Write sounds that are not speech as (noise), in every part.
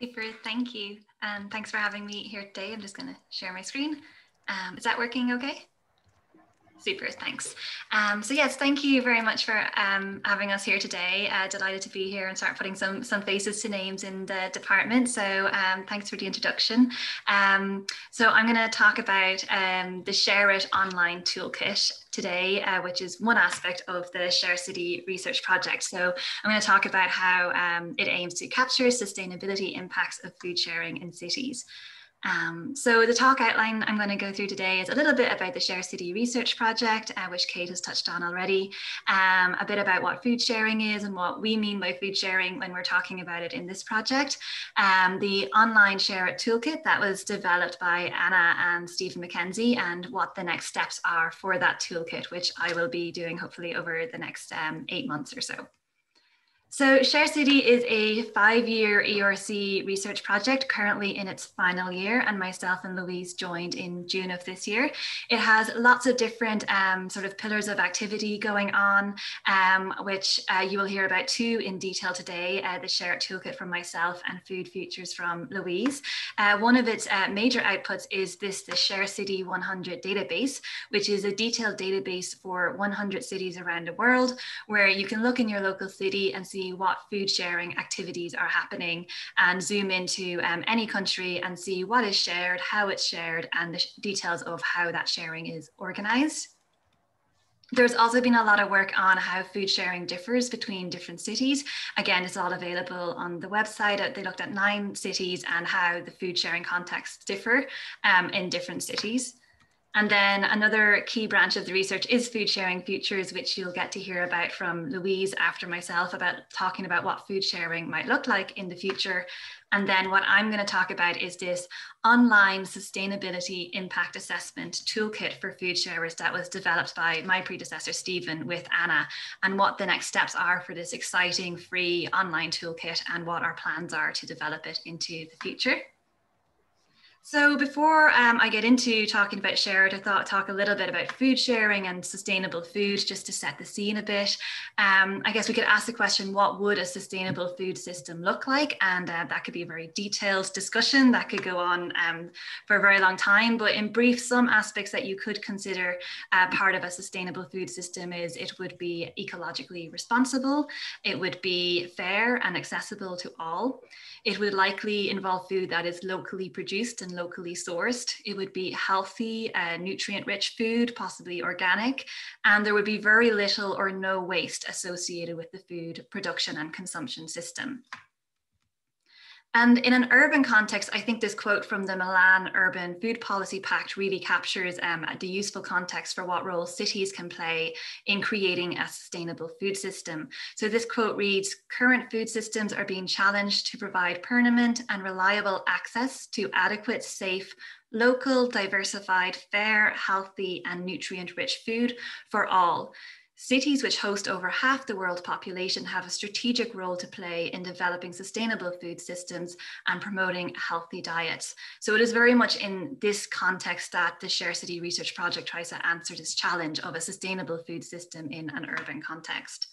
Super, thank you. And thanks for having me here today. I'm just going to share my screen. Um, is that working okay? Super, thanks. Um, so yes, thank you very much for um, having us here today. Uh, delighted to be here and start putting some some faces to names in the department. So um, thanks for the introduction. Um, so I'm going to talk about um, the Share It online toolkit today, uh, which is one aspect of the Share City research project. So I'm going to talk about how um, it aims to capture sustainability impacts of food sharing in cities. Um, so the talk outline I'm going to go through today is a little bit about the Share City Research Project, uh, which Kate has touched on already, um, a bit about what food sharing is and what we mean by food sharing when we're talking about it in this project, um, the online Share It toolkit that was developed by Anna and Stephen McKenzie and what the next steps are for that toolkit, which I will be doing hopefully over the next um, eight months or so. So Share City is a five-year ERC research project currently in its final year and myself and Louise joined in June of this year. It has lots of different um, sort of pillars of activity going on, um, which uh, you will hear about two in detail today, uh, the Share It Toolkit from myself and Food Futures from Louise. Uh, one of its uh, major outputs is this, the Share City 100 database, which is a detailed database for 100 cities around the world, where you can look in your local city and see see what food sharing activities are happening and zoom into um, any country and see what is shared, how it's shared, and the details of how that sharing is organized. There's also been a lot of work on how food sharing differs between different cities. Again, it's all available on the website. They looked at nine cities and how the food sharing contexts differ um, in different cities. And then another key branch of the research is food sharing futures, which you'll get to hear about from Louise after myself about talking about what food sharing might look like in the future. And then what I'm going to talk about is this online sustainability impact assessment toolkit for food sharers that was developed by my predecessor, Stephen, with Anna, and what the next steps are for this exciting free online toolkit and what our plans are to develop it into the future. So before um, I get into talking about shared, I thought I'd talk a little bit about food sharing and sustainable food just to set the scene a bit. Um, I guess we could ask the question, what would a sustainable food system look like? And uh, that could be a very detailed discussion that could go on um, for a very long time. But in brief, some aspects that you could consider uh, part of a sustainable food system is it would be ecologically responsible, it would be fair and accessible to all. It would likely involve food that is locally produced and locally sourced. It would be healthy, uh, nutrient rich food, possibly organic, and there would be very little or no waste associated with the food production and consumption system. And in an urban context, I think this quote from the Milan Urban Food Policy Pact really captures um, the useful context for what role cities can play in creating a sustainable food system. So this quote reads, current food systems are being challenged to provide permanent and reliable access to adequate, safe, local, diversified, fair, healthy, and nutrient rich food for all. Cities which host over half the world population have a strategic role to play in developing sustainable food systems and promoting healthy diets. So it is very much in this context that the Share City Research Project tries to answer this challenge of a sustainable food system in an urban context.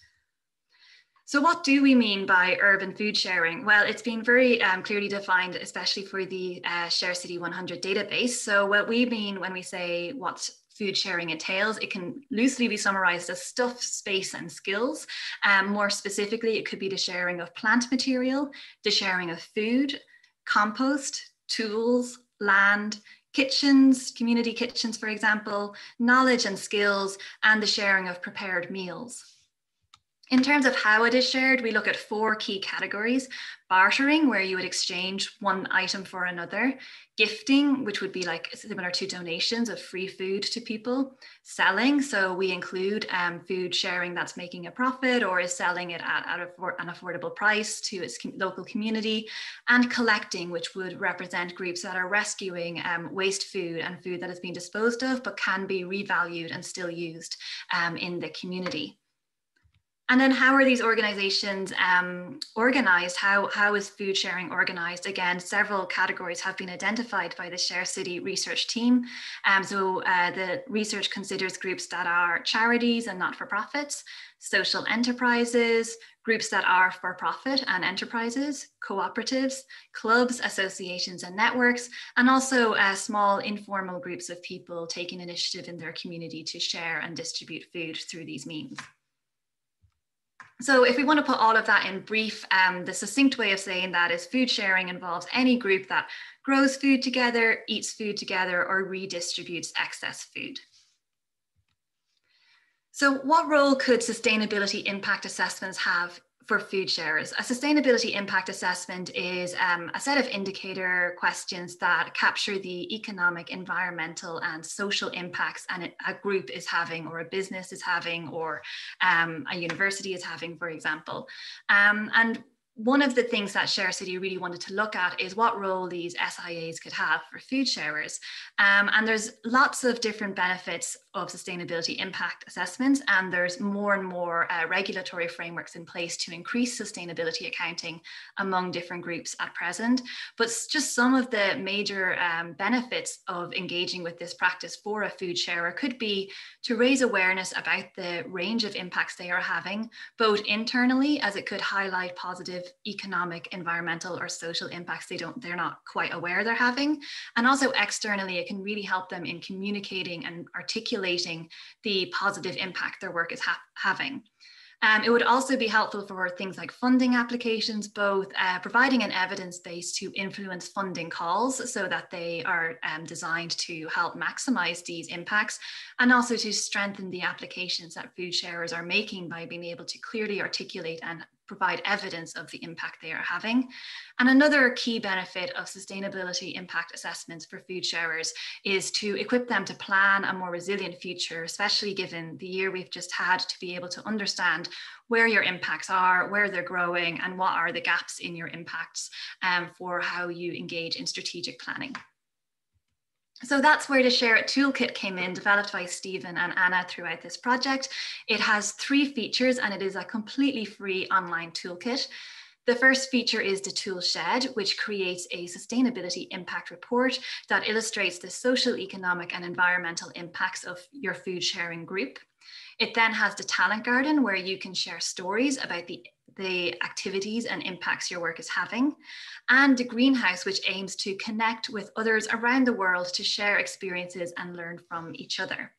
So what do we mean by urban food sharing? Well, it's been very um, clearly defined, especially for the uh, Share City 100 database. So what we mean when we say what's food sharing entails. It can loosely be summarized as stuff, space, and skills. Um, more specifically, it could be the sharing of plant material, the sharing of food, compost, tools, land, kitchens, community kitchens, for example, knowledge and skills, and the sharing of prepared meals. In terms of how it is shared, we look at four key categories. Bartering, where you would exchange one item for another. Gifting, which would be like similar to donations of free food to people. Selling, so we include um, food sharing that's making a profit or is selling it at, at an affordable price to its local community. And collecting, which would represent groups that are rescuing um, waste food and food that has been disposed of but can be revalued and still used um, in the community. And then how are these organizations um, organized? How, how is food sharing organized? Again, several categories have been identified by the Share City research team. Um, so uh, the research considers groups that are charities and not-for-profits, social enterprises, groups that are for-profit and enterprises, cooperatives, clubs, associations and networks, and also uh, small informal groups of people taking initiative in their community to share and distribute food through these means. So if we want to put all of that in brief, um, the succinct way of saying that is food sharing involves any group that grows food together, eats food together, or redistributes excess food. So what role could sustainability impact assessments have for food sharers. A sustainability impact assessment is um, a set of indicator questions that capture the economic, environmental, and social impacts and a group is having, or a business is having, or um, a university is having, for example. Um, and one of the things that Share City really wanted to look at is what role these SIAs could have for food sharers. Um, and there's lots of different benefits of sustainability impact assessments, and there's more and more uh, regulatory frameworks in place to increase sustainability accounting among different groups at present. But just some of the major um, benefits of engaging with this practice for a food sharer could be to raise awareness about the range of impacts they are having, both internally as it could highlight positive economic, environmental, or social impacts they don't, they're not quite aware they're having. And also externally, it can really help them in communicating and articulating the positive impact their work is ha having. Um, it would also be helpful for things like funding applications, both uh, providing an evidence base to influence funding calls so that they are um, designed to help maximize these impacts, and also to strengthen the applications that food sharers are making by being able to clearly articulate and provide evidence of the impact they are having. And another key benefit of sustainability impact assessments for food sharers is to equip them to plan a more resilient future, especially given the year we've just had to be able to understand where your impacts are, where they're growing, and what are the gaps in your impacts um, for how you engage in strategic planning. So that's where the Share It Toolkit came in, developed by Stephen and Anna throughout this project. It has three features and it is a completely free online toolkit. The first feature is the tool shed, which creates a sustainability impact report that illustrates the social, economic and environmental impacts of your food sharing group. It then has the talent garden where you can share stories about the the activities and impacts your work is having, and the greenhouse, which aims to connect with others around the world to share experiences and learn from each other.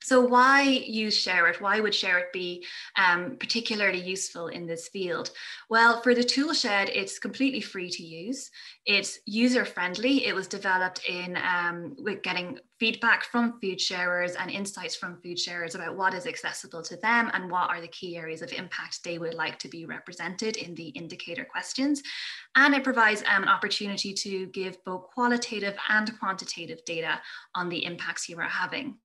So why use Share It? Why would Share It be um, particularly useful in this field? Well, for the toolshed, it's completely free to use. It's user friendly. It was developed in um, with getting feedback from food sharers and insights from food sharers about what is accessible to them and what are the key areas of impact they would like to be represented in the indicator questions. And it provides um, an opportunity to give both qualitative and quantitative data on the impacts you are having.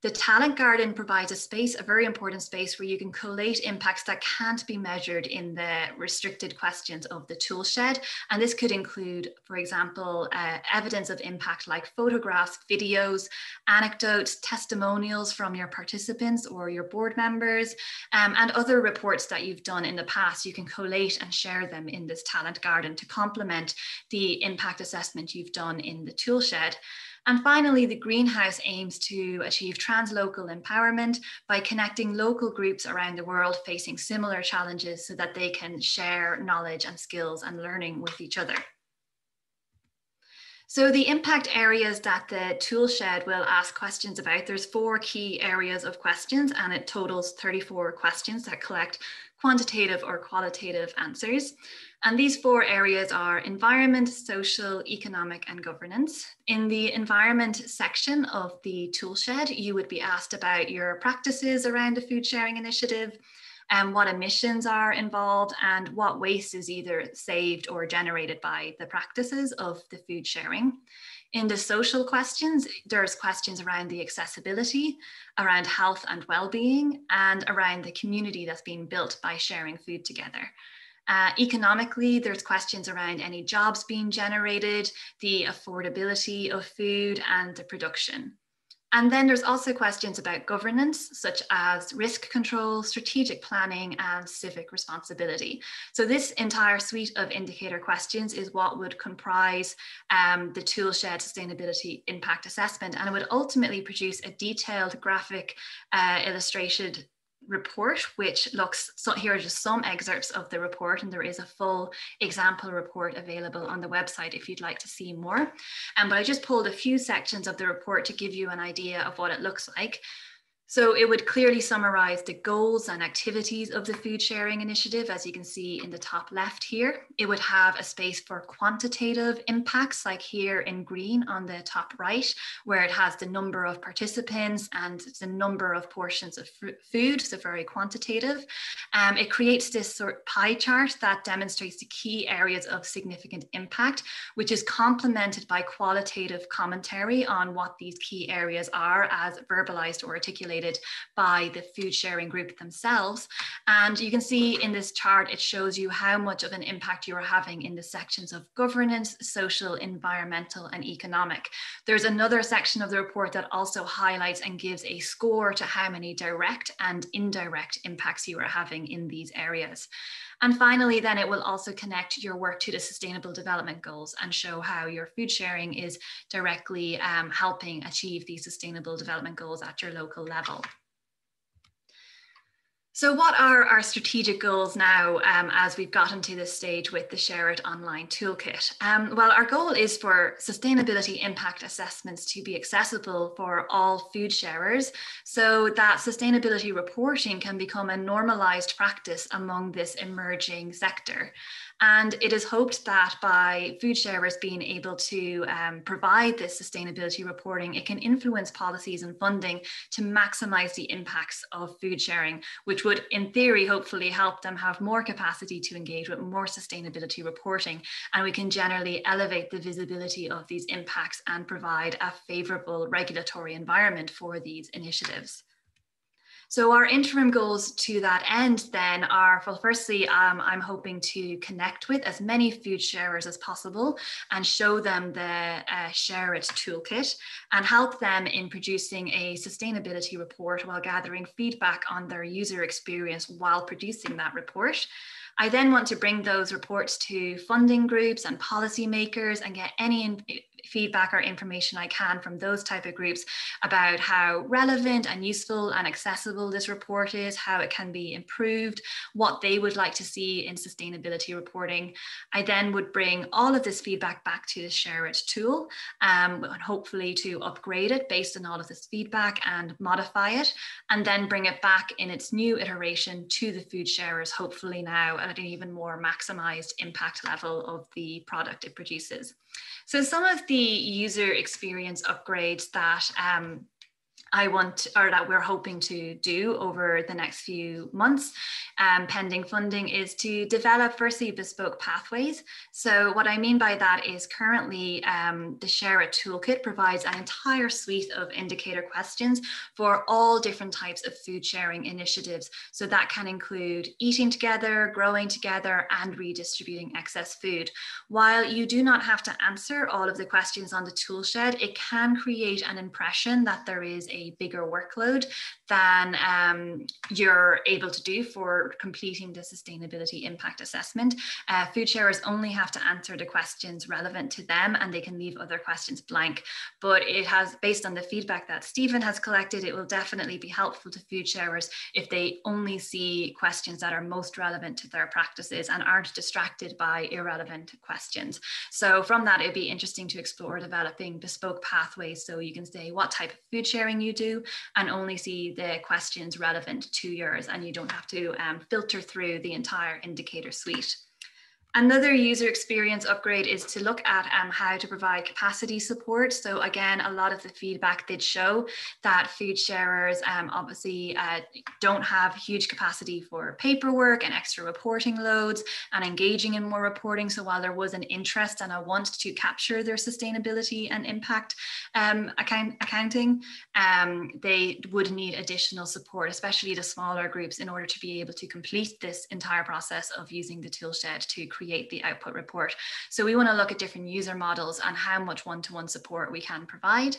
The Talent Garden provides a space, a very important space where you can collate impacts that can't be measured in the restricted questions of the toolshed. And this could include, for example, uh, evidence of impact like photographs, videos, anecdotes, testimonials from your participants or your board members, um, and other reports that you've done in the past. You can collate and share them in this Talent Garden to complement the impact assessment you've done in the toolshed. And finally, the greenhouse aims to achieve translocal empowerment by connecting local groups around the world facing similar challenges so that they can share knowledge and skills and learning with each other. So the impact areas that the toolshed will ask questions about, there's four key areas of questions and it totals 34 questions that collect quantitative or qualitative answers. And these four areas are environment, social, economic, and governance. In the environment section of the toolshed, you would be asked about your practices around a food sharing initiative, and what emissions are involved, and what waste is either saved or generated by the practices of the food sharing. In the social questions, there's questions around the accessibility, around health and well-being, and around the community that's being built by sharing food together. Uh, economically, there's questions around any jobs being generated, the affordability of food and the production. And then there's also questions about governance, such as risk control, strategic planning, and civic responsibility. So this entire suite of indicator questions is what would comprise um, the Toolshed Sustainability Impact Assessment, and it would ultimately produce a detailed graphic uh, illustrated report, which looks, so here are just some excerpts of the report and there is a full example report available on the website if you'd like to see more. Um, but I just pulled a few sections of the report to give you an idea of what it looks like. So it would clearly summarize the goals and activities of the food sharing initiative, as you can see in the top left here. It would have a space for quantitative impacts, like here in green on the top right, where it has the number of participants and the number of portions of food, so very quantitative. Um, it creates this sort of pie chart that demonstrates the key areas of significant impact, which is complemented by qualitative commentary on what these key areas are as verbalized or articulated by the food sharing group themselves. And you can see in this chart, it shows you how much of an impact you're having in the sections of governance, social, environmental, and economic. There's another section of the report that also highlights and gives a score to how many direct and indirect impacts you are having in these areas. And finally, then it will also connect your work to the sustainable development goals and show how your food sharing is directly um, helping achieve these sustainable development goals at your local level. So what are our strategic goals now um, as we've gotten to this stage with the Share It Online Toolkit? Um, well, our goal is for sustainability impact assessments to be accessible for all food sharers so that sustainability reporting can become a normalized practice among this emerging sector. And it is hoped that by food sharers being able to um, provide this sustainability reporting, it can influence policies and funding to maximize the impacts of food sharing, which would, in theory, hopefully help them have more capacity to engage with more sustainability reporting. And we can generally elevate the visibility of these impacts and provide a favorable regulatory environment for these initiatives. So our interim goals to that end then are, well, firstly, um, I'm hoping to connect with as many food sharers as possible and show them the uh, Share It toolkit and help them in producing a sustainability report while gathering feedback on their user experience while producing that report. I then want to bring those reports to funding groups and policymakers and get any feedback or information I can from those type of groups about how relevant and useful and accessible this report is, how it can be improved, what they would like to see in sustainability reporting. I then would bring all of this feedback back to the Share It tool um, and hopefully to upgrade it based on all of this feedback and modify it, and then bring it back in its new iteration to the food sharers, hopefully now at an even more maximized impact level of the product it produces. So some of the user experience upgrades that um, I want or that we're hoping to do over the next few months, um, pending funding, is to develop firstly bespoke pathways. So, what I mean by that is currently um, the Share It toolkit provides an entire suite of indicator questions for all different types of food sharing initiatives. So, that can include eating together, growing together, and redistributing excess food. While you do not have to answer all of the questions on the toolshed, it can create an impression that there is a a bigger workload than um, you're able to do for completing the sustainability impact assessment. Uh, food sharers only have to answer the questions relevant to them and they can leave other questions blank. But it has, based on the feedback that Stephen has collected, it will definitely be helpful to food sharers if they only see questions that are most relevant to their practices and aren't distracted by irrelevant questions. So from that, it'd be interesting to explore developing bespoke pathways so you can say what type of food sharing you you do and only see the questions relevant to yours and you don't have to um, filter through the entire indicator suite. Another user experience upgrade is to look at um, how to provide capacity support. So again, a lot of the feedback did show that food sharers um, obviously uh, don't have huge capacity for paperwork and extra reporting loads and engaging in more reporting. So while there was an interest and a want to capture their sustainability and impact um, account accounting, um, they would need additional support, especially the smaller groups in order to be able to complete this entire process of using the toolshed to create the output report. So we want to look at different user models and how much one-to-one support we can provide.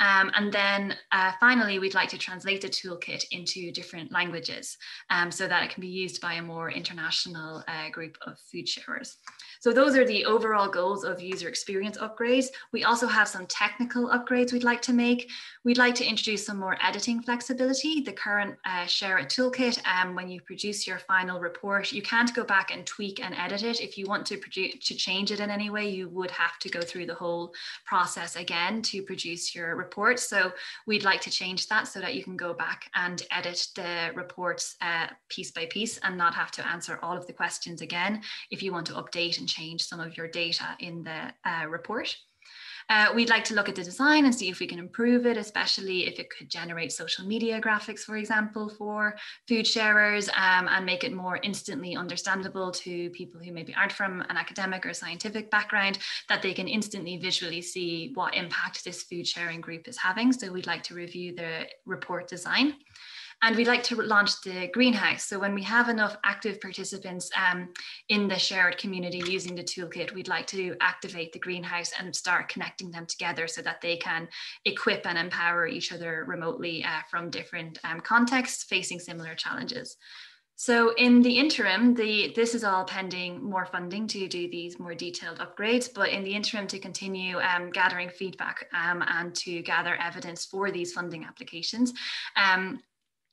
Um, and then uh, finally, we'd like to translate the toolkit into different languages um, so that it can be used by a more international uh, group of food sharers. So those are the overall goals of user experience upgrades. We also have some technical upgrades we'd like to make. We'd like to introduce some more editing flexibility. The current uh, Share It toolkit, um, when you produce your final report, you can't go back and tweak and edit it. If you want to, produce, to change it in any way, you would have to go through the whole process again to produce your report. So we'd like to change that so that you can go back and edit the reports uh, piece by piece and not have to answer all of the questions again if you want to update and change some of your data in the uh, report. Uh, we'd like to look at the design and see if we can improve it, especially if it could generate social media graphics, for example, for food sharers um, and make it more instantly understandable to people who maybe aren't from an academic or scientific background, that they can instantly visually see what impact this food sharing group is having. So we'd like to review the report design. And we'd like to launch the greenhouse. So when we have enough active participants um, in the shared community using the toolkit, we'd like to activate the greenhouse and start connecting them together so that they can equip and empower each other remotely uh, from different um, contexts facing similar challenges. So in the interim, the, this is all pending more funding to do these more detailed upgrades, but in the interim to continue um, gathering feedback um, and to gather evidence for these funding applications. Um,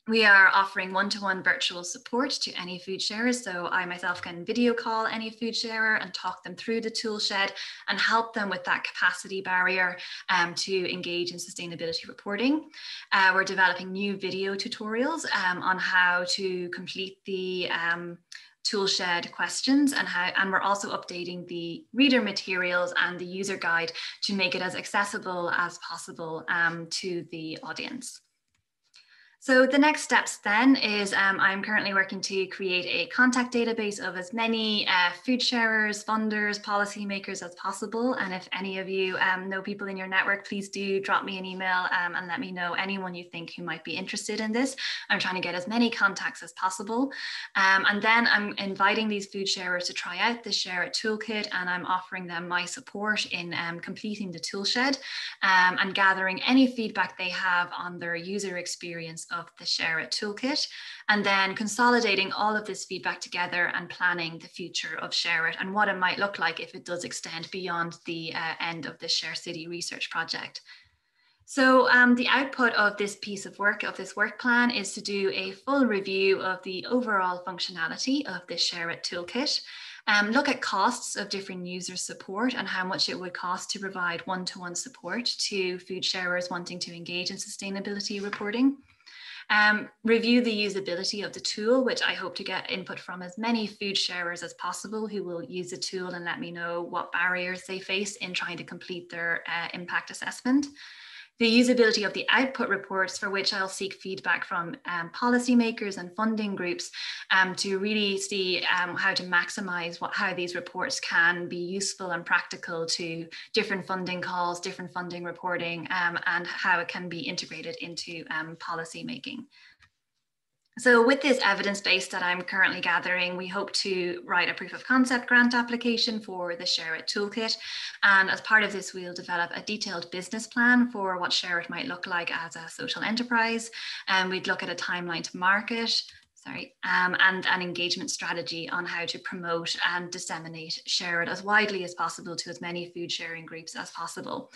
we are offering one-to-one virtual support to any food sharers. So I myself can video call any food sharer and talk them through the tool shed and help them with that capacity barrier um, to engage in sustainability reporting. Uh, we're developing new video tutorials um, on how to complete the um, toolshed questions and how and we're also updating the reader materials and the user guide to make it as accessible as possible um, to the audience. So the next steps then is um, I'm currently working to create a contact database of as many uh, food sharers, funders, policymakers as possible. And if any of you um, know people in your network, please do drop me an email um, and let me know anyone you think who might be interested in this. I'm trying to get as many contacts as possible. Um, and then I'm inviting these food sharers to try out the Share It toolkit and I'm offering them my support in um, completing the toolshed um, and gathering any feedback they have on their user experience of the Share It toolkit, and then consolidating all of this feedback together and planning the future of Share It and what it might look like if it does extend beyond the uh, end of the Share City research project. So um, the output of this piece of work, of this work plan, is to do a full review of the overall functionality of the Share It toolkit, um, look at costs of different user support and how much it would cost to provide one-to-one -one support to food sharers wanting to engage in sustainability reporting. Um, review the usability of the tool, which I hope to get input from as many food sharers as possible who will use the tool and let me know what barriers they face in trying to complete their uh, impact assessment the usability of the output reports for which I'll seek feedback from um, policymakers and funding groups um, to really see um, how to maximize what, how these reports can be useful and practical to different funding calls, different funding reporting, um, and how it can be integrated into um, policy making. So with this evidence base that I'm currently gathering, we hope to write a proof of concept grant application for the Share It toolkit. And as part of this, we'll develop a detailed business plan for what Share It might look like as a social enterprise. And we'd look at a timeline to market, sorry, um, and an engagement strategy on how to promote and disseminate, share it as widely as possible to as many food sharing groups as possible.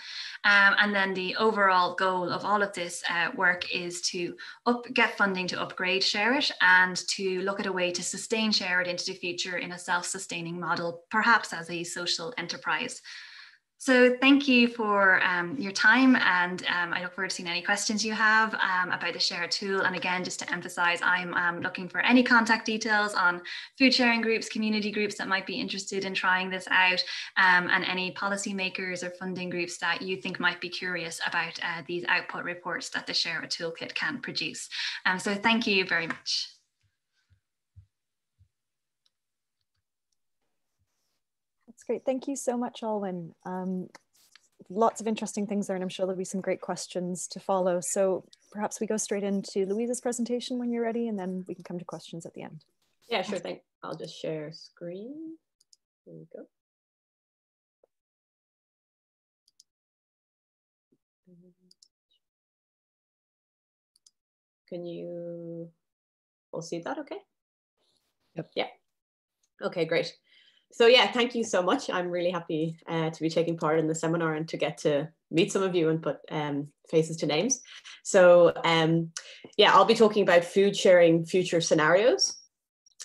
Um, and then the overall goal of all of this uh, work is to up, get funding to upgrade Share It and to look at a way to sustain Share It into the future in a self-sustaining model, perhaps as a social enterprise. So thank you for um, your time and um, I look forward to seeing any questions you have um, about the Share tool. And again, just to emphasize, I'm um, looking for any contact details on food sharing groups, community groups that might be interested in trying this out um, and any policymakers or funding groups that you think might be curious about uh, these output reports that the Share toolkit can produce. Um, so thank you very much. Great. Thank you so much, Alwynne. Um, lots of interesting things there, and I'm sure there'll be some great questions to follow. So perhaps we go straight into Louise's presentation when you're ready, and then we can come to questions at the end. Yeah, sure thing. I'll just share screen. There we go. Can you all see that okay? Yep. Yeah. Okay, great. So yeah, thank you so much. I'm really happy uh, to be taking part in the seminar and to get to meet some of you and put um, faces to names. So um, yeah, I'll be talking about food sharing future scenarios,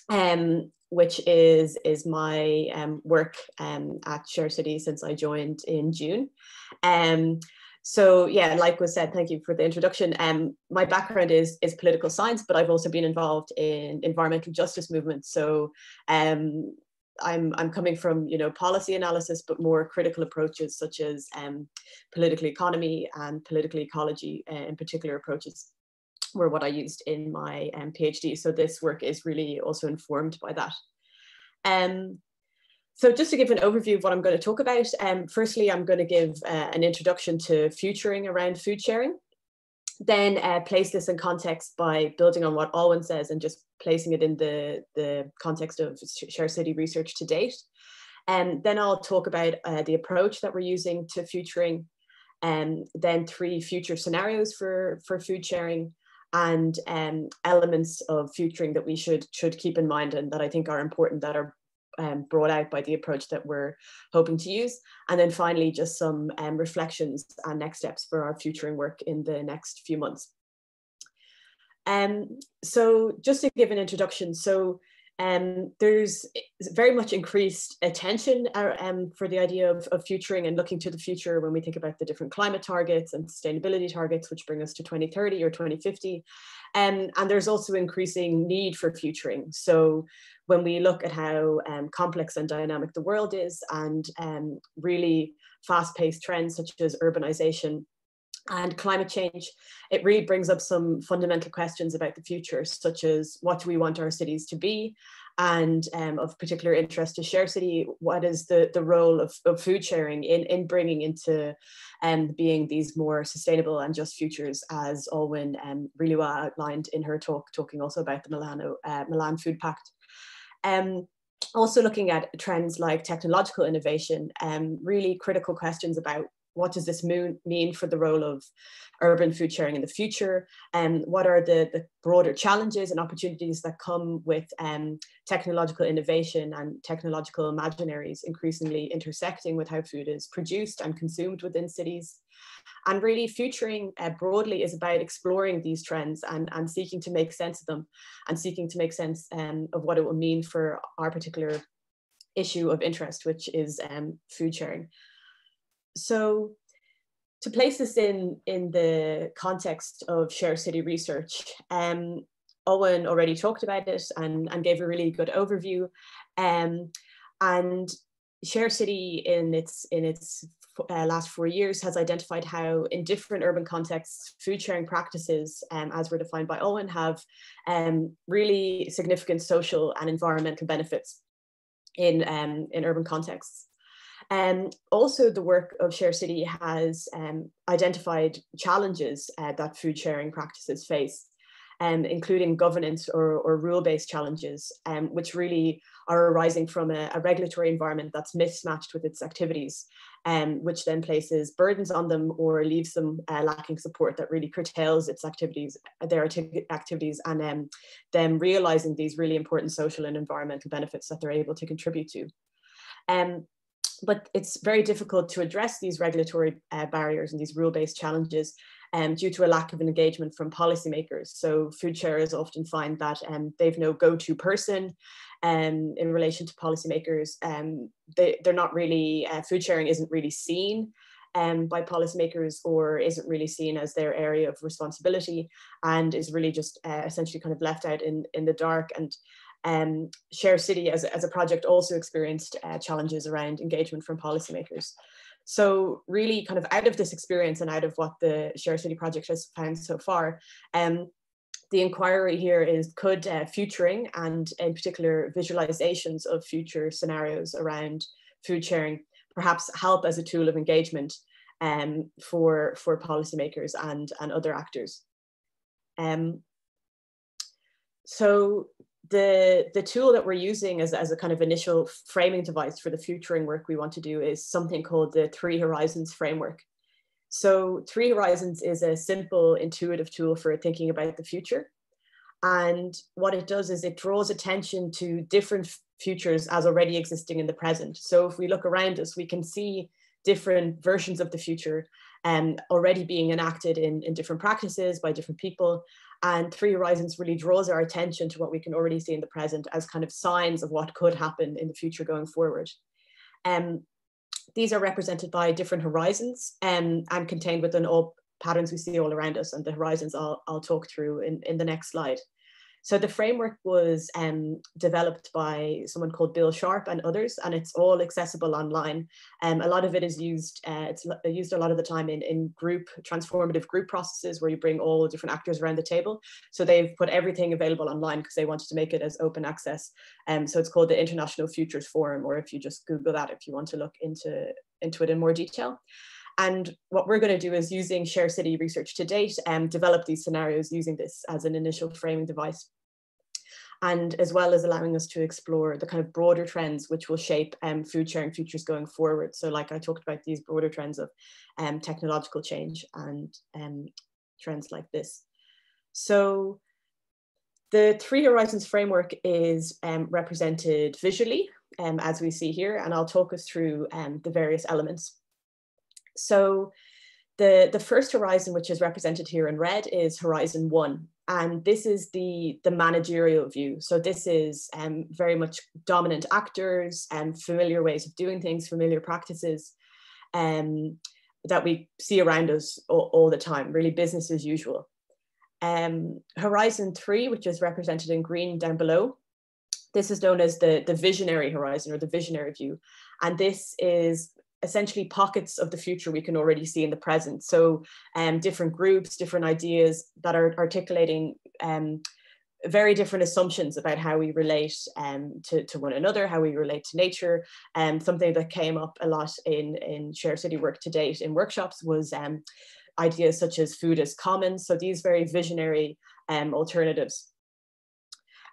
um, which is, is my um, work um, at Share City since I joined in June. Um, so yeah, like was said, thank you for the introduction. My background is is political science, but I've also been involved in environmental justice movements. So I'm I'm coming from you know policy analysis, but more critical approaches such as um, political economy and political ecology, uh, in particular approaches, were what I used in my um, PhD. So this work is really also informed by that. Um, so just to give an overview of what I'm going to talk about, um, firstly, I'm going to give uh, an introduction to futuring around food sharing then uh, place this in context by building on what Alwynne says and just placing it in the, the context of Share City research to date. And then I'll talk about uh, the approach that we're using to futuring, and then three future scenarios for, for food sharing, and um, elements of futuring that we should should keep in mind and that I think are important that are um, brought out by the approach that we're hoping to use. And then finally, just some um, reflections and next steps for our futuring work in the next few months. Um, so just to give an introduction, so um, there's very much increased attention uh, um, for the idea of, of futuring and looking to the future when we think about the different climate targets and sustainability targets, which bring us to 2030 or 2050. Um, and there's also increasing need for futuring. So when we look at how um, complex and dynamic the world is and um, really fast-paced trends such as urbanization and climate change, it really brings up some fundamental questions about the future, such as what do we want our cities to be? And um, of particular interest to Share City, what is the, the role of, of food sharing in, in bringing into um, being these more sustainable and just futures, as Alwynne um, really well outlined in her talk, talking also about the Milano, uh, Milan Food Pact. Um, also looking at trends like technological innovation, um, really critical questions about what does this mean for the role of urban food sharing in the future and what are the, the broader challenges and opportunities that come with um, technological innovation and technological imaginaries increasingly intersecting with how food is produced and consumed within cities and really futuring uh, broadly is about exploring these trends and, and seeking to make sense of them and seeking to make sense um, of what it will mean for our particular issue of interest, which is um, food sharing. So to place this in, in the context of Share City research, um, Owen already talked about it and, and gave a really good overview. Um, and Share City in its in its uh, last four years has identified how in different urban contexts, food sharing practices, um, as were defined by Owen, have um, really significant social and environmental benefits in, um, in urban contexts. Um, also, the work of Share City has um, identified challenges uh, that food sharing practices face um, including governance or, or rule-based challenges, um, which really are arising from a, a, regulatory environment that's mismatched with its activities, um, which then places burdens on them or leaves them uh, lacking support that really curtails its activities, their activities, and um, them realizing these really important social and environmental benefits that they're able to contribute to. Um, but it's very difficult to address these regulatory uh, barriers and these rule-based challenges um, due to a lack of an engagement from policymakers. So food sharers often find that um, they've no go-to person um, in relation to policymakers. Um, they, they're not really, uh, food sharing isn't really seen um, by policymakers or isn't really seen as their area of responsibility and is really just uh, essentially kind of left out in, in the dark. And um, Share City as, as a project also experienced uh, challenges around engagement from policymakers. So really kind of out of this experience and out of what the Share City project has found so far, um, the inquiry here is could uh, futuring and in particular visualizations of future scenarios around food sharing perhaps help as a tool of engagement um, for, for policymakers and, and other actors. Um, so the, the tool that we're using as, as a kind of initial framing device for the futuring work we want to do is something called the Three Horizons Framework. So Three Horizons is a simple, intuitive tool for thinking about the future. And what it does is it draws attention to different futures as already existing in the present. So if we look around us, we can see different versions of the future um, already being enacted in, in different practices by different people. And Three Horizons really draws our attention to what we can already see in the present as kind of signs of what could happen in the future going forward. Um, these are represented by different horizons um, and contained within all patterns we see all around us. And the horizons I'll, I'll talk through in, in the next slide. So the framework was um, developed by someone called Bill Sharpe and others, and it's all accessible online. Um, a lot of it is used, uh, it's used a lot of the time in, in group, transformative group processes where you bring all different actors around the table. So they've put everything available online because they wanted to make it as open access. Um, so it's called the International Futures Forum, or if you just Google that, if you want to look into, into it in more detail. And what we're going to do is using Share City research to date and um, develop these scenarios using this as an initial framing device. And as well as allowing us to explore the kind of broader trends which will shape um, food sharing futures going forward. So like I talked about these broader trends of um, technological change and um, trends like this. So the Three Horizons framework is um, represented visually um, as we see here, and I'll talk us through the various elements. So the, the first horizon, which is represented here in red, is horizon one. And this is the, the managerial view. So this is um, very much dominant actors and familiar ways of doing things, familiar practices um, that we see around us all, all the time, really business as usual. Um, horizon three, which is represented in green down below, this is known as the, the visionary horizon or the visionary view. And this is essentially pockets of the future we can already see in the present. So um, different groups, different ideas that are articulating um, very different assumptions about how we relate um, to, to one another, how we relate to nature. Um, something that came up a lot in, in Share City work to date in workshops was um, ideas such as food as commons. So these very visionary um, alternatives.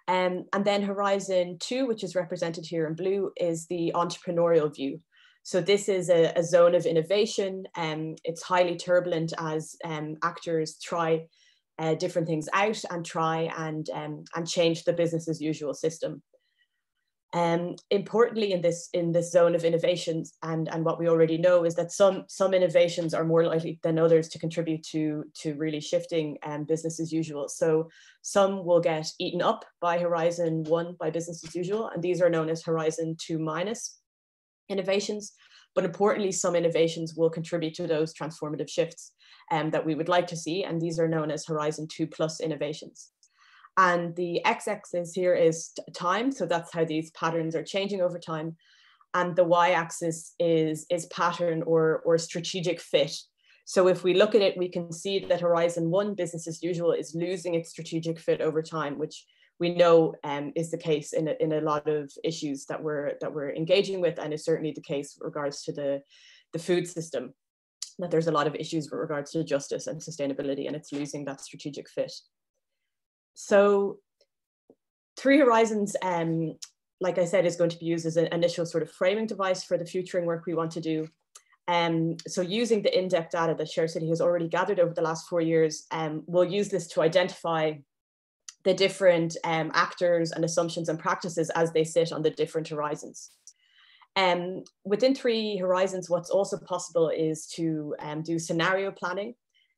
Um, and then Horizon 2, which is represented here in blue, is the entrepreneurial view. So this is a, a zone of innovation. Um, it's highly turbulent as um, actors try uh, different things out and try and, um, and change the business as usual system. Um, importantly, in this in this zone of innovations, and and what we already know is that some some innovations are more likely than others to contribute to to really shifting um, business as usual. So some will get eaten up by Horizon One by business as usual, and these are known as Horizon Two minus innovations, but importantly, some innovations will contribute to those transformative shifts um, that we would like to see, and these are known as Horizon 2 plus innovations. And the x-axis here is time, so that's how these patterns are changing over time. And the y-axis is, is pattern or, or strategic fit. So if we look at it, we can see that Horizon 1 business as usual is losing its strategic fit over time, which we know um, is the case in a, in a lot of issues that we're that we're engaging with, and is certainly the case with regards to the the food system. That there's a lot of issues with regards to justice and sustainability, and it's losing that strategic fit. So, Three Horizons, um, like I said, is going to be used as an initial sort of framing device for the futuring work we want to do. Um, so using the in-depth data that Share City has already gathered over the last four years, um, we'll use this to identify the different um, actors and assumptions and practices as they sit on the different horizons. Um, within Three Horizons, what's also possible is to um, do scenario planning,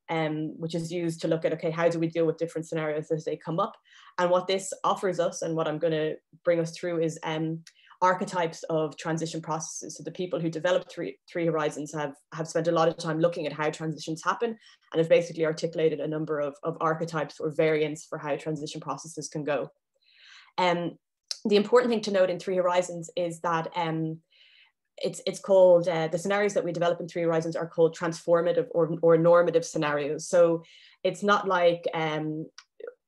um, which is used to look at, okay, how do we deal with different scenarios as they come up? And what this offers us and what I'm gonna bring us through is um, archetypes of transition processes. So the people who developed Three, Three Horizons have, have spent a lot of time looking at how transitions happen and have basically articulated a number of, of archetypes or variants for how transition processes can go. Um, the important thing to note in Three Horizons is that um, it's, it's called, uh, the scenarios that we develop in Three Horizons are called transformative or, or normative scenarios. So it's not like um,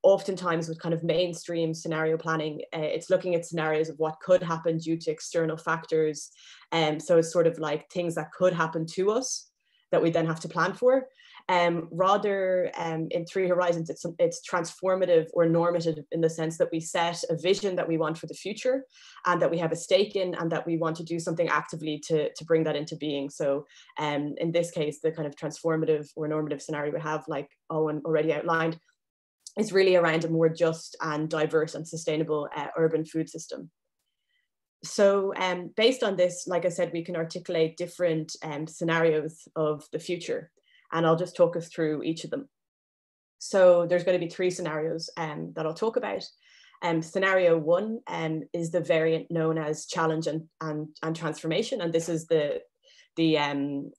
oftentimes with kind of mainstream scenario planning, uh, it's looking at scenarios of what could happen due to external factors. And um, so it's sort of like things that could happen to us that we then have to plan for. Um, rather, um, in Three Horizons, it's, it's transformative or normative in the sense that we set a vision that we want for the future and that we have a stake in and that we want to do something actively to, to bring that into being. So um, in this case, the kind of transformative or normative scenario we have, like Owen already outlined, is really around a more just and diverse and sustainable uh, urban food system. So um, based on this, like I said, we can articulate different um, scenarios of the future and I'll just talk us through each of them. So there's going to be three scenarios um, that I'll talk about. Um, scenario one um, is the variant known as challenge and, and, and transformation. And this is the, the um,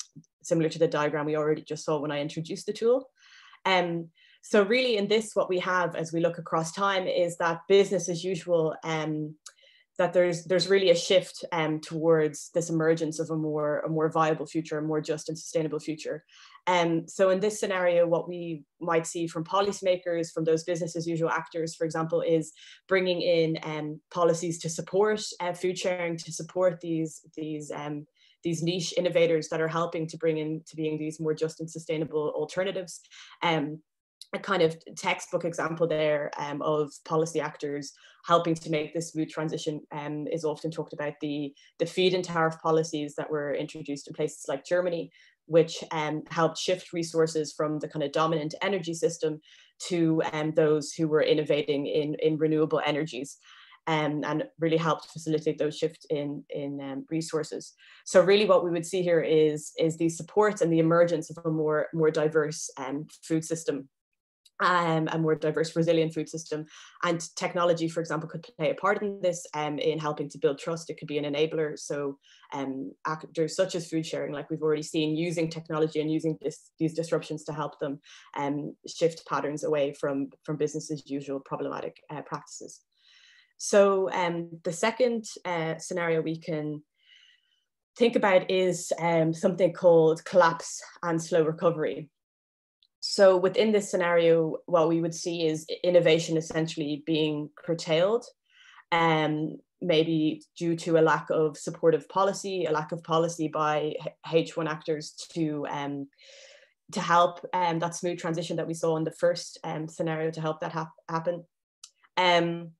similar to the diagram we already just saw when I introduced the tool. Um, so really in this, what we have as we look across time is that business as usual um, that there's there's really a shift um, towards this emergence of a more a more viable future, a more just and sustainable future. Um, so in this scenario, what we might see from policymakers, from those business as usual actors, for example, is bringing in um, policies to support uh, food sharing, to support these these um, these niche innovators that are helping to bring into being these more just and sustainable alternatives. Um, a kind of textbook example there um, of policy actors helping to make this smooth transition um, is often talked about the, the feed-in tariff policies that were introduced in places like Germany, which um, helped shift resources from the kind of dominant energy system to um, those who were innovating in, in renewable energies. Um, and really helped facilitate those shifts in, in um, resources. So really what we would see here is, is these supports and the emergence of a more, more diverse um, food system um, a more diverse, resilient food system. And technology, for example, could play a part in this um, in helping to build trust. It could be an enabler. So um, actors such as food sharing, like we've already seen, using technology and using this, these disruptions to help them um, shift patterns away from, from business as usual problematic uh, practices. So um, the second uh, scenario we can think about is um, something called collapse and slow recovery. So within this scenario, what we would see is innovation essentially being curtailed, um, maybe due to a lack of supportive policy, a lack of policy by H1 actors to um, to help um, that smooth transition that we saw in the first um, scenario to help that ha happen. Um,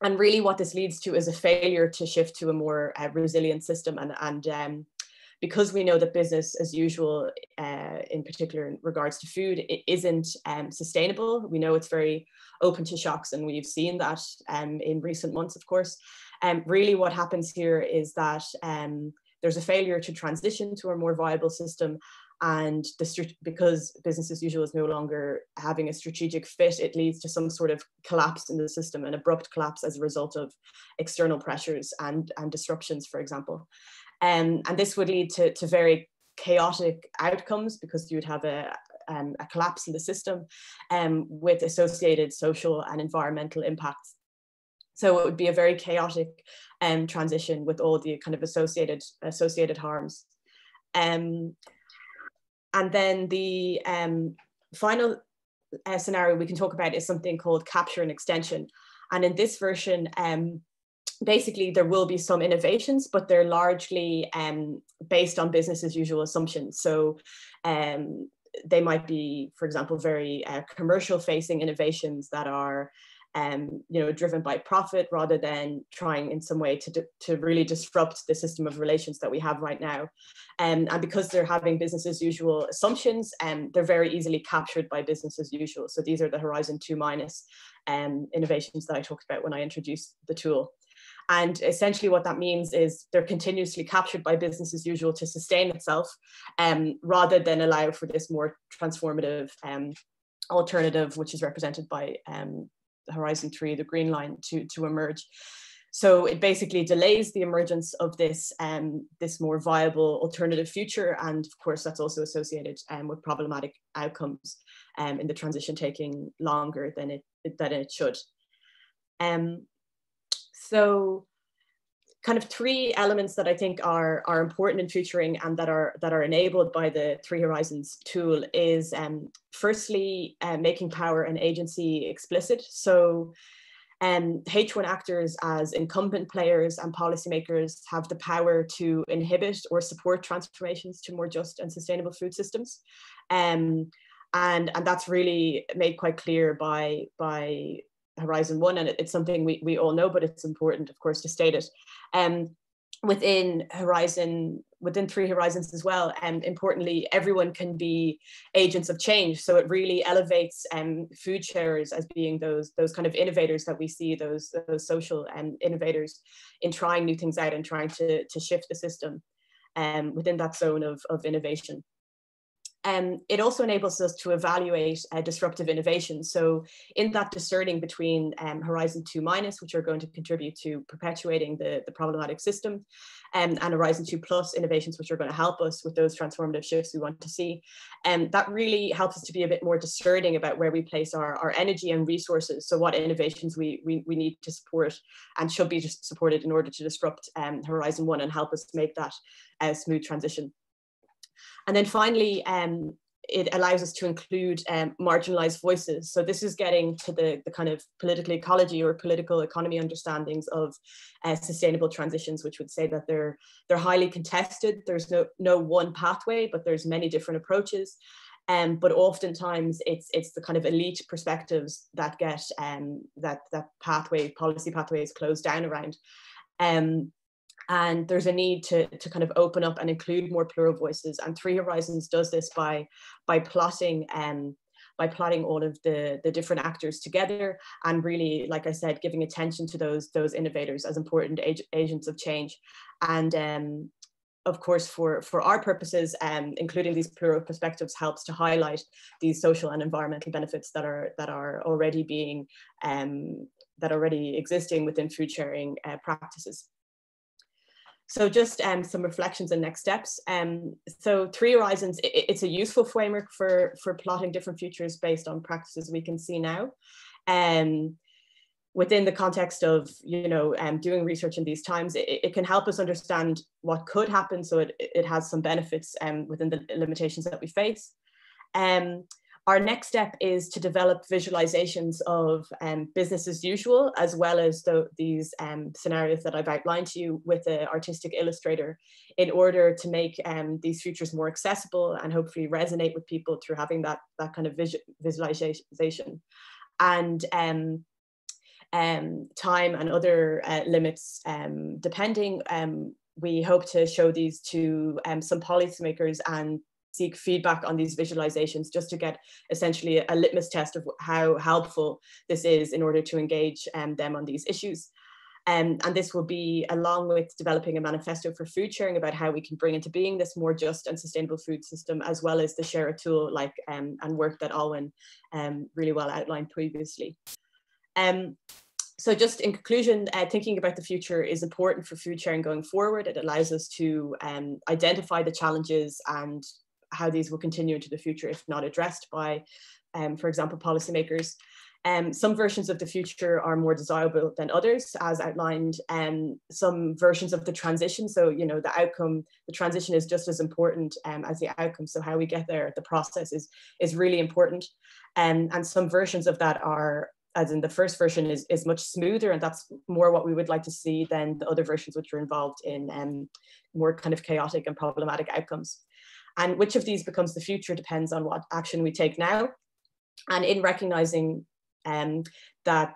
and really what this leads to is a failure to shift to a more uh, resilient system and, and um, because we know that business as usual, uh, in particular in regards to food, it isn't um, sustainable. We know it's very open to shocks, and we've seen that um, in recent months, of course. And um, really, what happens here is that um, there's a failure to transition to a more viable system. And the because business as usual is no longer having a strategic fit, it leads to some sort of collapse in the system, an abrupt collapse as a result of external pressures and, and disruptions, for example. Um, and this would lead to, to very chaotic outcomes because you would have a, um, a collapse in the system um, with associated social and environmental impacts. So it would be a very chaotic um, transition with all the kind of associated associated harms. Um, and then the um, final uh, scenario we can talk about is something called capture and extension. And in this version, um, basically there will be some innovations, but they're largely um, based on business as usual assumptions. So um, they might be, for example, very uh, commercial facing innovations that are um, you know, driven by profit rather than trying in some way to, to really disrupt the system of relations that we have right now. Um, and because they're having business as usual assumptions, um, they're very easily captured by business as usual. So these are the Horizon 2 minus um, innovations that I talked about when I introduced the tool. And essentially, what that means is they're continuously captured by business as usual to sustain itself, um, rather than allow for this more transformative um, alternative, which is represented by um, Horizon 3, the green line, to, to emerge. So it basically delays the emergence of this, um, this more viable alternative future. And of course, that's also associated um, with problematic outcomes um, in the transition taking longer than it, than it should. Um, so kind of three elements that I think are, are important in futuring and that are that are enabled by the Three Horizons tool is um, firstly uh, making power and agency explicit. So And H1 actors as incumbent players and policymakers have the power to inhibit or support transformations to more just and sustainable food systems. Um, and, and that's really made quite clear by, by Horizon One, and it, it's something we, we all know, but it's important, of course, to state it. Um, within Horizon, within Three Horizons as well, and importantly, everyone can be agents of change. So it really elevates um, food sharers as being those those kind of innovators that we see, those those social um, innovators in trying new things out and trying to to shift the system um, within that zone of of innovation. Um, it also enables us to evaluate uh, disruptive innovation. So in that discerning between um, Horizon 2 minus, which are going to contribute to perpetuating the, the problematic system, um, and Horizon 2 plus innovations, which are going to help us with those transformative shifts we want to see. And um, that really helps us to be a bit more discerning about where we place our, our energy and resources. So what innovations we, we, we need to support and should be supported in order to disrupt um, Horizon 1 and help us make that a smooth transition. And then finally, um, it allows us to include um, marginalized voices. So this is getting to the, the kind of political ecology or political economy understandings of uh, sustainable transitions, which would say that they're, they're highly contested. There's no, no one pathway, but there's many different approaches. Um, but oftentimes it's it's the kind of elite perspectives that get um, that that pathway policy pathways closed down around. Um, and there's a need to, to kind of open up and include more plural voices and three horizons does this by by plotting um, by plotting all of the, the different actors together and really, like I said, giving attention to those, those innovators as important ag agents of change. And um, of course, for, for our purposes, um, including these plural perspectives helps to highlight these social and environmental benefits that are, that are already being, um, that already existing within food sharing uh, practices. So just um, some reflections and next steps. Um, so Three Horizons, it, it's a useful framework for, for plotting different futures based on practices we can see now. Um, within the context of you know um, doing research in these times, it, it, can help us understand what could happen. So it, it has some benefits um, within the limitations that we face. Um, our next step is to develop visualizations of um, business as usual, as well as the, these um, scenarios that I've outlined to you with an artistic illustrator in order to make um, these futures more accessible and hopefully resonate with people through having that, that kind of visu visualization. And um, um, time and other uh, limits um, depending, we hope to show these to some policymakers and seek feedback on these visualizations just to get essentially a litmus test of how helpful this is in order to engage um, them on these issues. Um, and this will be along with developing a manifesto for food sharing about how we can bring into being this more just and sustainable food system, as well as the share a tool like um, and work that Alwynne um, really well outlined previously. Um, so just in conclusion, uh, thinking about the future is important for food sharing going forward. It allows us to um, identify the challenges and how these will continue into the future if not addressed by, um, for example, policymakers. Um, some versions of the future are more desirable than others, as outlined. Um, some versions of the transition, so you know the outcome, the transition is just as important um, as the outcome. So how we get there, the process is is really important. Um, and some versions of that are, as in the first version, is is much smoother, and that's more what we would like to see than the other versions, which are involved in um, more kind of chaotic and problematic outcomes. And which of these becomes the future depends on what action we take now. And in recognizing um, that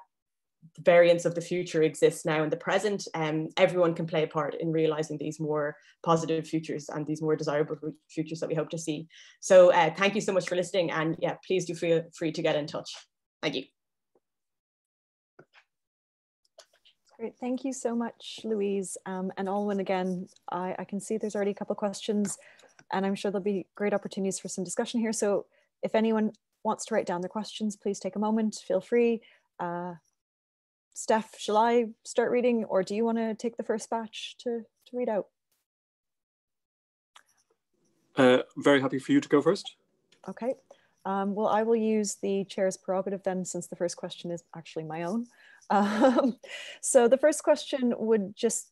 variants of the future exist now in the present, um, everyone can play a part in realizing these more positive futures and these more desirable futures that we hope to see. So uh, thank you so much for listening and yeah, please do feel free to get in touch. Thank you. Great, thank you so much, Louise. Um, and Alwynne, again, I, I, can see there's already a couple of questions and I'm sure there'll be great opportunities for some discussion here. So if anyone wants to write down their questions, please take a moment, feel free. Uh, Steph, shall I start reading or do you want to take the first batch to, to read out? Uh, very happy for you to go first. Okay. Um, well, I will use the chair's prerogative then since the first question is actually my own. (laughs) Um, so the first question would just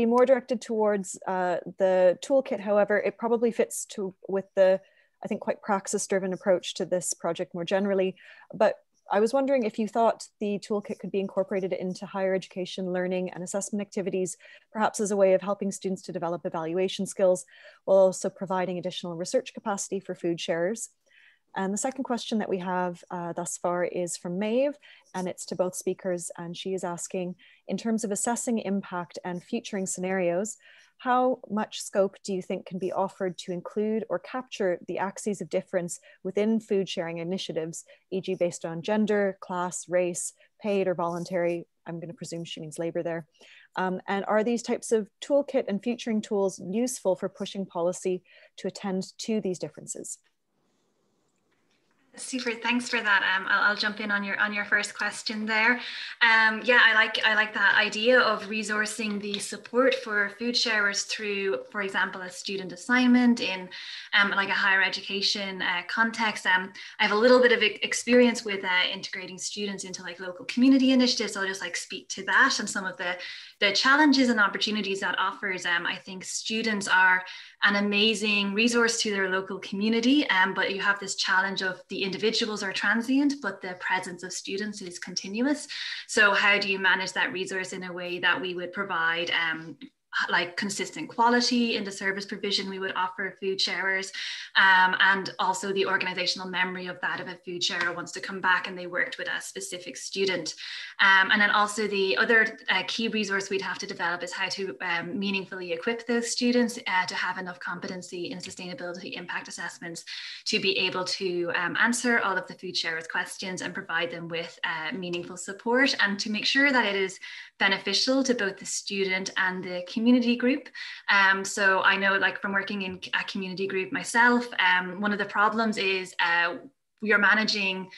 be more directed towards uh, the toolkit. However, it probably fits to with the, I think, quite praxis-driven approach to this project more generally. But I was wondering if you thought the toolkit could be incorporated into higher education learning and assessment activities, perhaps as a way of helping students to develop evaluation skills, while also providing additional research capacity for food sharers. And the second question that we have uh, thus far is from Maeve, and it's to both speakers. And she is asking, in terms of assessing impact and futuring scenarios, how much scope do you think can be offered to include or capture the axes of difference within food sharing initiatives, e.g. based on gender, class, race, paid or voluntary? I'm going to presume she means labor there. Um, and are these types of toolkit and futuring tools useful for pushing policy to attend to these differences? Super, thanks for that. Um, I'll, I'll, jump in on your on your first question there. Um, yeah, I like I like that idea of resourcing the support for food sharers through, for example, a student assignment in um, like a higher education uh, context. Um, I have a little bit of experience with uh, integrating students into like local community initiatives. So I'll just like speak to that and some of the the challenges and opportunities that offers. Um, I think students are an amazing resource to their local community, um, but you have this challenge of the individuals are transient, but the presence of students is continuous. So how do you manage that resource in a way that we would provide um, like consistent quality in the service provision we would offer food sharers um, and also the organizational memory of that if a food sharer wants to come back and they worked with a specific student. Um, and then also the other uh, key resource we'd have to develop is how to um, meaningfully equip those students uh, to have enough competency in sustainability impact assessments to be able to um, answer all of the food sharers questions and provide them with uh, meaningful support and to make sure that it is beneficial to both the student and the community group. Um, so I know like from working in a community group myself, um, one of the problems is uh, are managing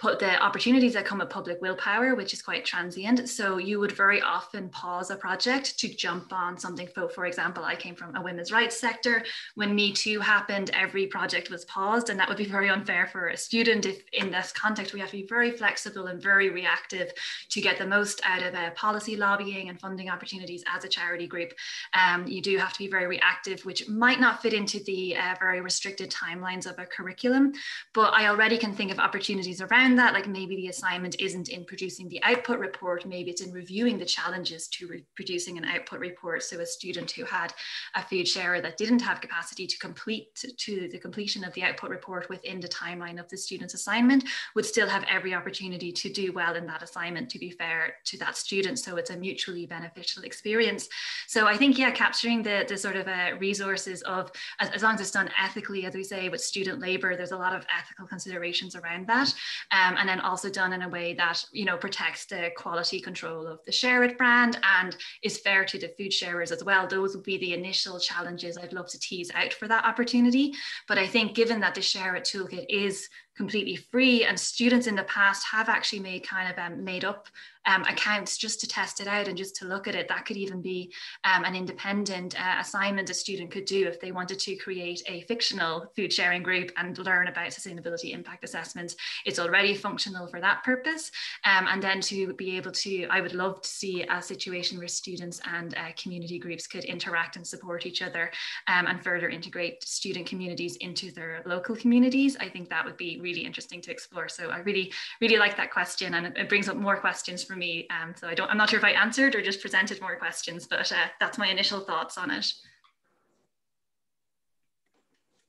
the opportunities that come with public willpower, which is quite transient. So you would very often pause a project to jump on something. For, for example, I came from a women's rights sector. When Me Too happened, every project was paused, and that would be very unfair for a student if in this context we have to be very flexible and very reactive to get the most out of uh, policy lobbying and funding opportunities as a charity group. Um, you do have to be very reactive, which might not fit into the uh, very restricted timelines of a curriculum, but I already can think of opportunities around around that, like maybe the assignment isn't in producing the output report, maybe it's in reviewing the challenges to producing an output report. So a student who had a food sharer that didn't have capacity to complete to the completion of the output report within the timeline of the student's assignment would still have every opportunity to do well in that assignment to be fair to that student. So it's a mutually beneficial experience. So I think, yeah, capturing the, the sort of uh, resources of, as, as long as it's done ethically, as we say, with student labor, there's a lot of ethical considerations around that um, and then also done in a way that you know protects the quality control of the Share It brand and is fair to the food sharers as well. Those would be the initial challenges I'd love to tease out for that opportunity. But I think given that the Share It toolkit is completely free and students in the past have actually made kind of um, made up um, accounts just to test it out and just to look at it. That could even be um, an independent uh, assignment a student could do if they wanted to create a fictional food sharing group and learn about sustainability impact assessments. It's already functional for that purpose. Um, and then to be able to, I would love to see a situation where students and uh, community groups could interact and support each other um, and further integrate student communities into their local communities. I think that would be really interesting to explore. So I really, really like that question and it, brings up more questions for me. Um, so I don't, I'm not sure if I answered or just presented more questions, but uh, that's my initial thoughts on it.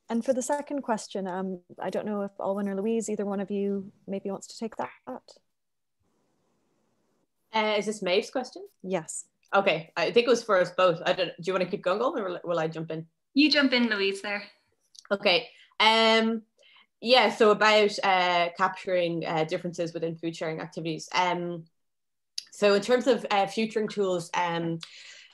And for the second question, um, I don't know if Alwynne or Louise, either one of you maybe wants to take that. Uh, is this Maeve's question? Yes. Okay, I think it was for us both. I don't. Do you want to keep going, or will, will I jump in? You jump in, Louise. There. Okay. Um, yeah. So about uh, capturing uh, differences within food sharing activities. Um, so in terms of uh, futuring tools, um,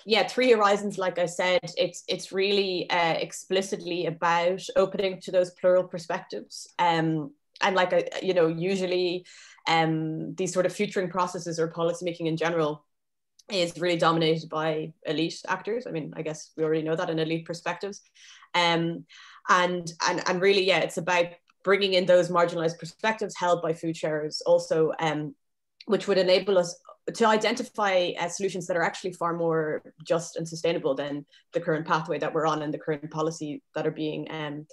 yeah, Three Horizons, like I said, it's it's really uh, explicitly about opening to those plural perspectives. Um, and like, you know, usually um, these sort of futuring processes or policymaking in general is really dominated by elite actors. I mean, I guess we already know that in elite perspectives. Um, and, and, and really, yeah, it's about bringing in those marginalized perspectives held by food sharers also, um, which would enable us to identify uh, solutions that are actually far more just and sustainable than the current pathway that we're on and the current policy that are being um,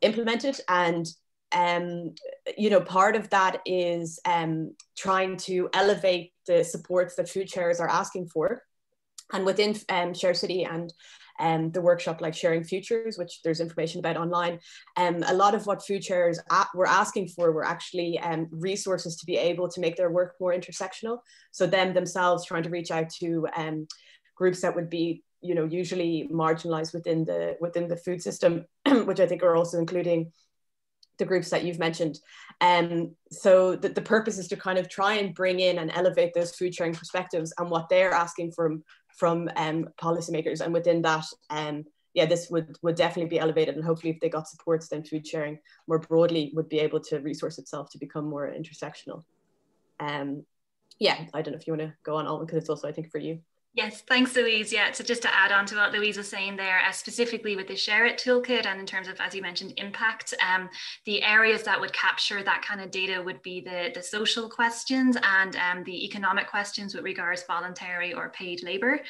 implemented and um, you know, part of that is um, trying to elevate the supports that food sharers are asking for. And within um, ShareCity and um, the workshop like Sharing Futures, which there's information about online, um, a lot of what food sharers were asking for were actually um, resources to be able to make their work more intersectional. So them themselves trying to reach out to um, groups that would be you know usually marginalized within the within the food system (clears throat) which i think are also including the groups that you've mentioned um, so the, the purpose is to kind of try and bring in and elevate those food sharing perspectives and what they're asking from from um, policymakers. And within that um, yeah this would would definitely be elevated. And hopefully if they got supports then food sharing more broadly would be able to resource itself to become more intersectional. Um yeah i don't know if you want to go on Alwynne because it's also i think for you Yes, thanks, Louise. Yeah, so just to add on to what Louise was saying there, uh, specifically with the Share It toolkit, and in terms of, as you mentioned, impact, um, the areas that would capture that kind of data would be the, the social questions and um, the economic questions with regards voluntary or paid labour.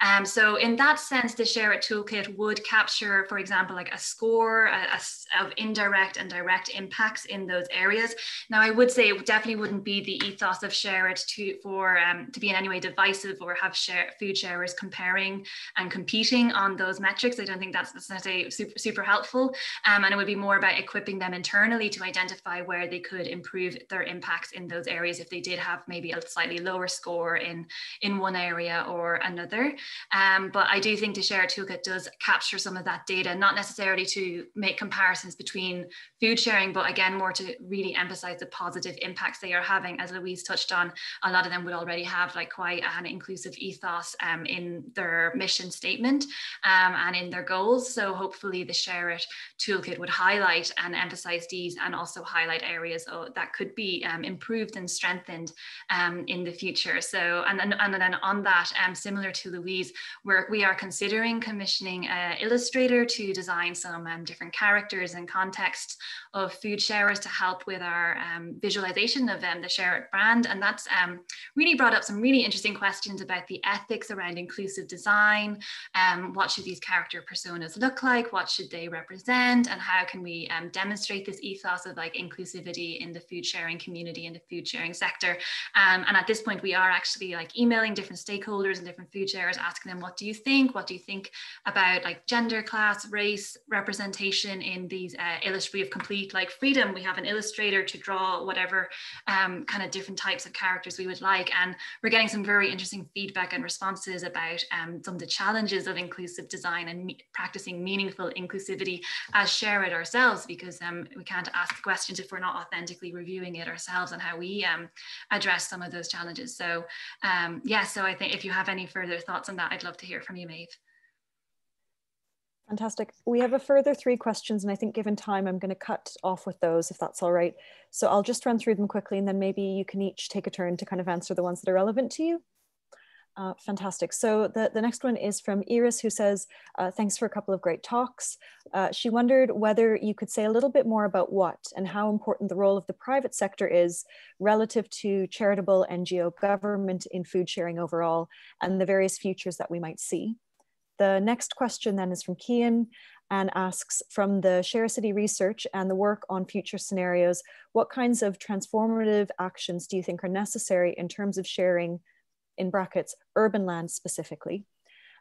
Um, so in that sense, the Share It toolkit would capture, for example, like a score a, a, of indirect and direct impacts in those areas. Now, I would say it definitely wouldn't be the ethos of Share It to for um, to be in any way divisive or have share food sharers comparing and competing on those metrics. I don't think that's necessarily super, super helpful. Um, and it would be more about equipping them internally to identify where they could improve their impacts in those areas if they did have maybe a slightly lower score in, in one area or another. Um, but I do think the Share Toolkit does capture some of that data, not necessarily to make comparisons between food sharing, but again, more to really emphasize the positive impacts they are having. As Louise touched on, a lot of them would already have like quite an inclusive ethos um, in their mission statement um, and in their goals. So hopefully the Share It toolkit would highlight and emphasize these and also highlight areas that could be um, improved and strengthened um, in the future. So, and then, and then on that, um, similar to Louise, we're, we are considering commissioning an illustrator to design some different characters and contexts of food sharers to help with our visualization of the Share It brand. And that's really brought up some really interesting questions about the ethics ethics around inclusive design. Um, what should these character personas look like? What should they represent? And how can we um, demonstrate this ethos of like inclusivity in the food sharing community and the food sharing sector? Um, and at this point, we are actually like emailing different stakeholders and different food sharers, asking them, what do you think? What do you think about like gender, class, race representation in these uh, illustrate? We complete like freedom. We have an illustrator to draw whatever um, kind of different types of characters we would like. And we're getting some very interesting feedback and response responses about um, some of the challenges of inclusive design and me practicing meaningful inclusivity as share it ourselves because um, we can't ask questions if we're not authentically reviewing it ourselves and how we um, address some of those challenges. So um, yeah, so I think if you have any further thoughts on that, I'd love to hear from you, Maeve. Fantastic. We have a further three questions, and I think given time, I'm going to cut off with those if that's all right. So I'll just run through them quickly, and then maybe you can each take a turn to kind of answer the ones that are relevant to you. Uh, fantastic. So the, the next one is from Iris, who says, uh, thanks for a couple of great talks. Uh, she wondered whether you could say a little bit more about what and how important the role of the private sector is relative to charitable NGO government in food sharing overall and the various futures that we might see. The next question then is from Kian and asks from the ShareCity research and the work on future scenarios, what kinds of transformative actions do you think are necessary in terms of sharing in brackets, urban land specifically.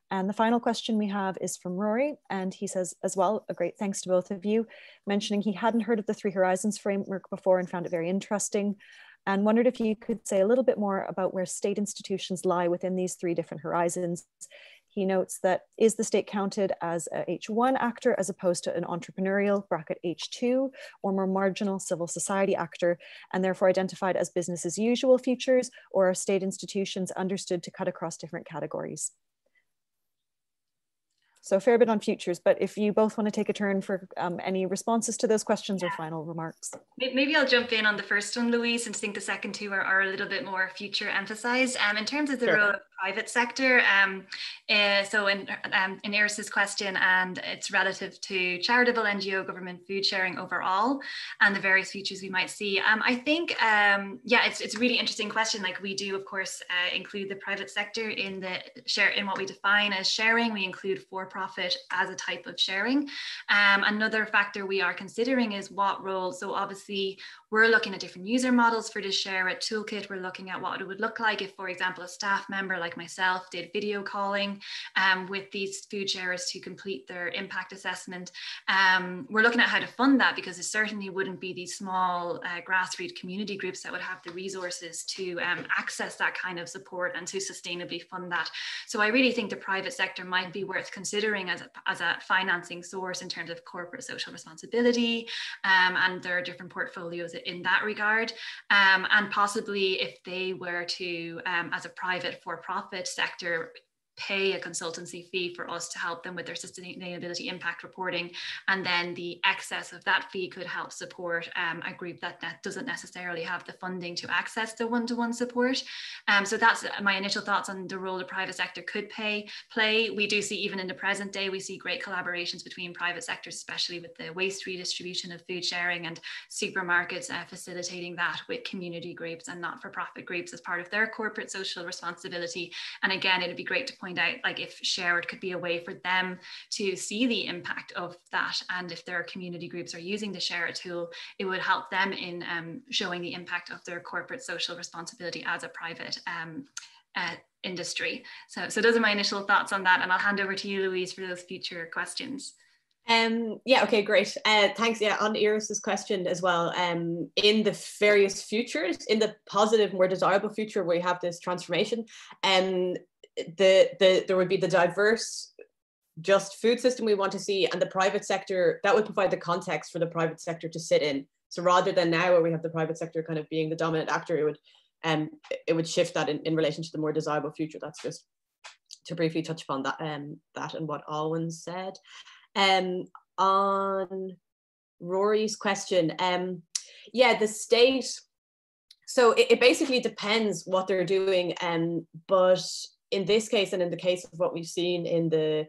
And the final question we have is from Rory, and he says as well, a great thanks to both of you, mentioning he hadn't heard of the Three Horizons framework before and found it very interesting, and wondered if you could say a little bit more about where state institutions lie within these three different horizons he notes that is the state counted as a H1 actor as opposed to an entrepreneurial bracket H2 or more marginal civil society actor and therefore identified as business as usual futures or are state institutions understood to cut across different categories. So a fair bit on futures, but if you both want to take a turn for um, any responses to those questions yeah. or final remarks. Maybe I'll jump in on the first one, Louise, and think the second two are, are a little bit more future emphasized. Um, in terms of the sure. role of private sector. Um, uh, so in, um, in Iris's question, and it's relative to charitable NGO government food sharing overall and the various features we might see. Um, I think, um, yeah, it's, it's a really interesting question. Like we do, of course, uh, include the private sector in the share in what we define as sharing. We include for profit as a type of sharing. Um, another factor we are considering is what role. So obviously we're looking at different user models for this share it toolkit. We're looking at what it would look like if, for example, a staff member like myself did video calling um, with these food sharers to complete their impact assessment. Um, we're looking at how to fund that because it certainly wouldn't be these small uh, grassroots community groups that would have the resources to um, access that kind of support and to sustainably fund that. So I really think the private sector might be worth considering as a, as a financing source in terms of corporate social responsibility um, and there are different portfolios in that regard. Um, and possibly if they were to, um, as a private for-profit sector, pay a consultancy fee for us to help them with their sustainability impact reporting. And then the excess of that fee could help support um, a group that, doesn't necessarily have the funding to access the one-to-one support. Um, so that's my initial thoughts on the role the private sector could pay play. We do see even in the present day, we see great collaborations between private sectors, especially with the waste redistribution of food sharing and supermarkets uh, facilitating that with community groups and not-for-profit groups as part of their corporate social responsibility. And again, it'd be great to point out like if shared could be a way for them to see the impact of that and if their community groups are using the share tool it would help them in um, showing the impact of their corporate social responsibility as a private um, uh, industry so so those are my initial thoughts on that and i'll hand over to you louise for those future questions um, yeah, okay, great. Uh, thanks. Yeah, on Iris's question as well. Um, in the various futures, in the positive, more desirable future where we have this transformation, um, the, the there would be the diverse just food system we want to see and the private sector that would provide the context for the private sector to sit in. So rather than now where we have the private sector kind of being the dominant actor it would um it would shift that in, in relation to the more desirable future. That's just to briefly touch upon that um that and what Alwynne said. Um on Rory's question um yeah the state so it, it basically depends what they're doing um but in this case and in the case of what we've seen in the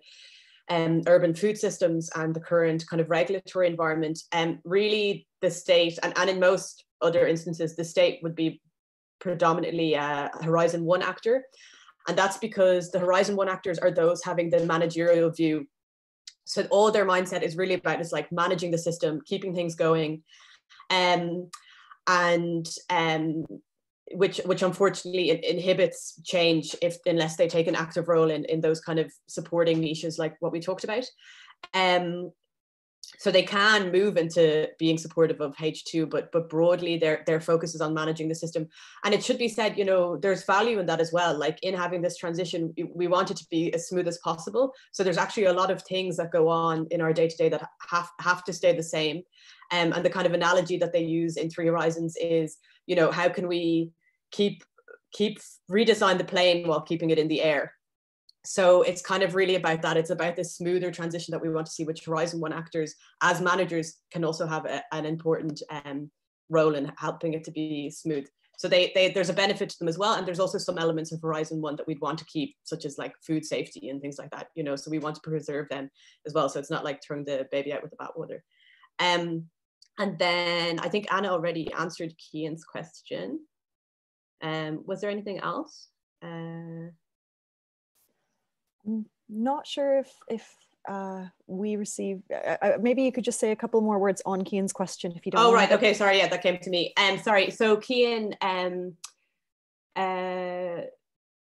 um, urban food systems and the current kind of regulatory environment, um, really the state, and, and in most other instances, the state would be predominantly a Horizon 1 actor. And that's because the Horizon 1 actors are those having the managerial view. So all their mindset is really about is like managing the system, keeping things going. Um, and um, which which unfortunately inhibits change if unless they take an active role in in those kind of supporting niches like what we talked about um so they can move into being supportive of H2, but but broadly their their focus is on managing the system. And it should be said, you know, there's value in that as well. Like in having this transition, we want it to be as smooth as possible. So there's actually a lot of things that go on in our day to day that have have to stay the same. Um, and the kind of analogy that they use in Three Horizons is, you know, how can we keep keep redesign the plane while keeping it in the air. So it's kind of really about that. It's about this smoother transition that we want to see which horizon one actors as managers can also have a, an important um, role in helping it to be smooth. So they, they there's a benefit to them as well and there's also some elements of horizon one that we'd want to keep such as like food safety and things like that you know so we want to preserve them as well. So it's not like throwing the baby out with the bathwater um and then i think anna already answered Kian's question um, was there anything else? Uh, I'm not sure if if uh, we received. Uh, uh, maybe you could just say a couple more words on Kian's question, if you don't. Oh right, okay, sorry, yeah, that came to me. Um, sorry. So Kian, um, uh,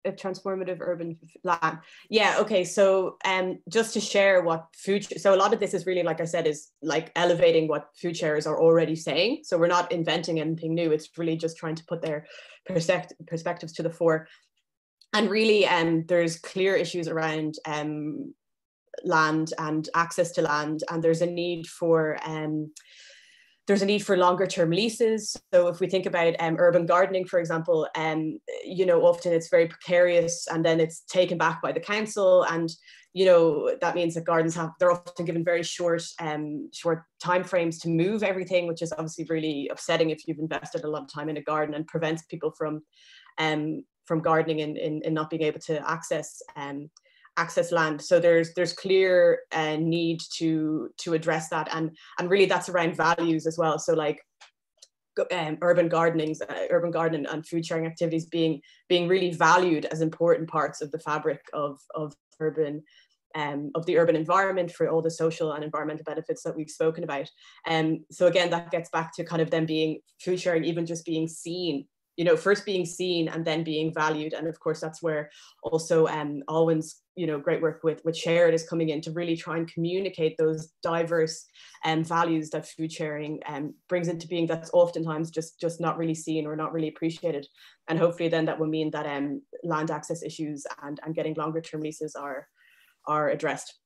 a transformative urban land. Yeah, okay. So um just to share what food so a lot of this is really like I said is like elevating what food sharers are already saying. So we're not inventing anything new. It's really just trying to put their perspectives to the fore. And really um there's clear issues around um land and access to land and there's a need for um there's a need for longer term leases. So if we think about um, urban gardening, for example, um, you know, often it's very precarious and then it's taken back by the council. And, you know, that means that gardens have, they're often given very short, um, short timeframes to move everything, which is obviously really upsetting if you've invested a lot of time in a garden and prevents people from, um, from gardening and, and, and not being able to access um, access land. So there's there's clear uh, need to to address that, and and really that's around values as well. So like um, urban gardenings, uh, urban gardening and food sharing activities being being really valued as important parts of the fabric of of urban um, of the urban environment for all the social and environmental benefits that we've spoken about. Um, so again, that gets back to kind of them being food sharing, even just being seen you know, first being seen and then being valued. And of course, that's where also um, Alwynne's, you know, great work with, with Share It is coming in to really try and communicate those diverse um, values that food sharing um, brings into being that's oftentimes just, just not really seen or not really appreciated. And hopefully then that will mean that um, land access issues and, and getting longer term leases are, are addressed.